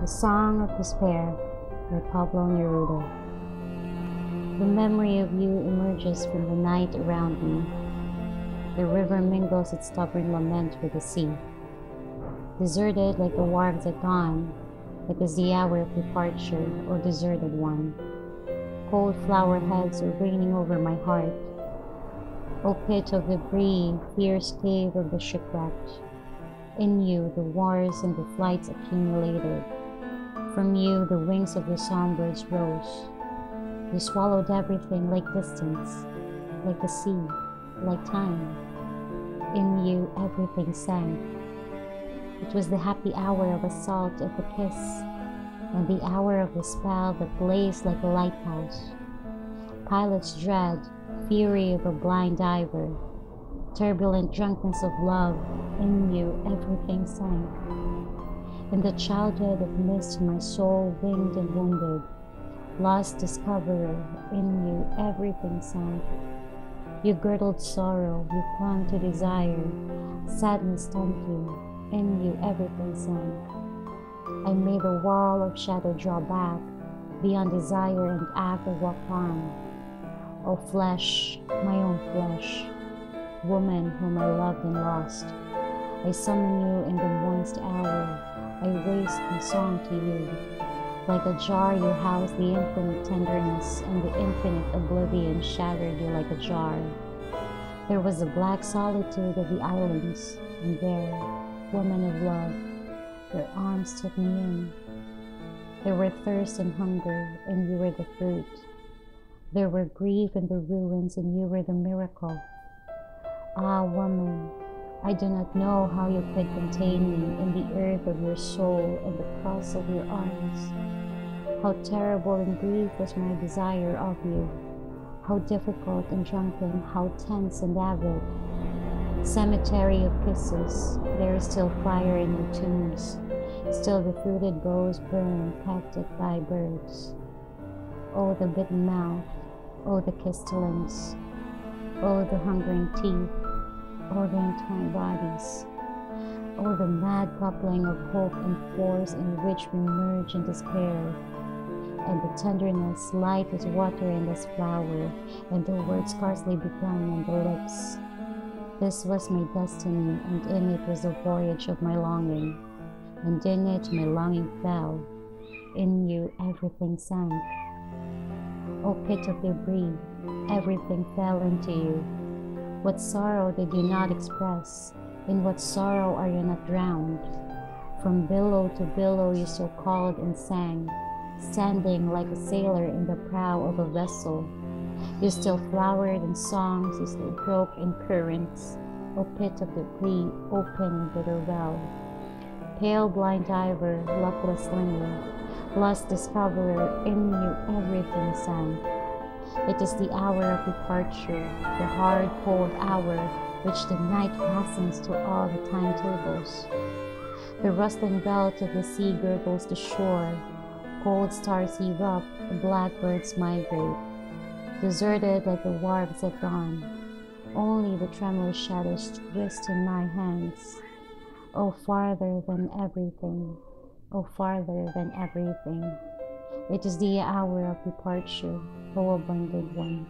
The Song of Despair by Pablo Neruda. The memory of you emerges from the night around me. The river mingles its stubborn lament with the sea. Deserted like the wharves at dawn, it is the hour of departure, or deserted one. Cold flower heads are raining over my heart. O pit of debris, fierce cave of the shipwrecked. In you the wars and the flights accumulated. From you the wings of the songbirds rose. You swallowed everything like distance, like the sea, like time. In you everything sang. It was the happy hour of assault of the kiss, and the hour of the spell that blazed like a lighthouse. Pilot's dread, fury of a blind diver, turbulent drunkenness of love, in you everything sank. In the childhood of mist my soul winged and wounded, lost discoverer, in you everything sank. You girdled sorrow, you clung to desire, sadness stunned you, in you everything sank. I made a wall of shadow draw back, beyond desire and act I walked. O flesh, my own flesh, woman whom I loved and lost, I summon you in the moist hour, I raise my song to you. Like a jar you house the infinite tenderness, and the infinite oblivion shattered you like a jar. There was the black solitude of the islands, and there, woman of love, your arms took me in. There were thirst and hunger, and you were the fruit. There were grief and the ruins, and you were the miracle. Ah, woman, I do not know how you could contain me in the earth of your soul and the cross of your arms. How terrible and grief was my desire of you. How difficult and drunken, how tense and avid. Cemetery of kisses, there is still fire in your tombs. Still the fruited boughs burn, pecked at by birds. Oh, the bitten mouth, oh, the kissed lips, oh, the hungering teeth, oh, the entwined bodies. Oh, the mad coupling of hope and force in which we merge in despair. And the tenderness, light as water and as flower, and the words scarcely begun on the lips. This was my destiny, and in it was the voyage of my longing. And in it my longing fell. In you everything sank. O pit of debris, everything fell into you. What sorrow did you not express? In what sorrow are you not drowned? From billow to billow you so called and sang, standing like a sailor in the prow of a vessel. You still flowered in songs, you still broke in currents, O pit of the debris, open and bitter well. Pale blind diver, luckless linger, lost discoverer, in you everything sank. It is the hour of departure, the hard, cold hour which the night fastens to all the timetables. The rustling belt of the sea gurgles the shore, cold stars erupt, the blackbirds migrate. Deserted like the wharves at dawn, only the tremulous shadows twist in my hands. Oh, farther than everything, oh, farther than everything. It is the hour of departure, O abundant one.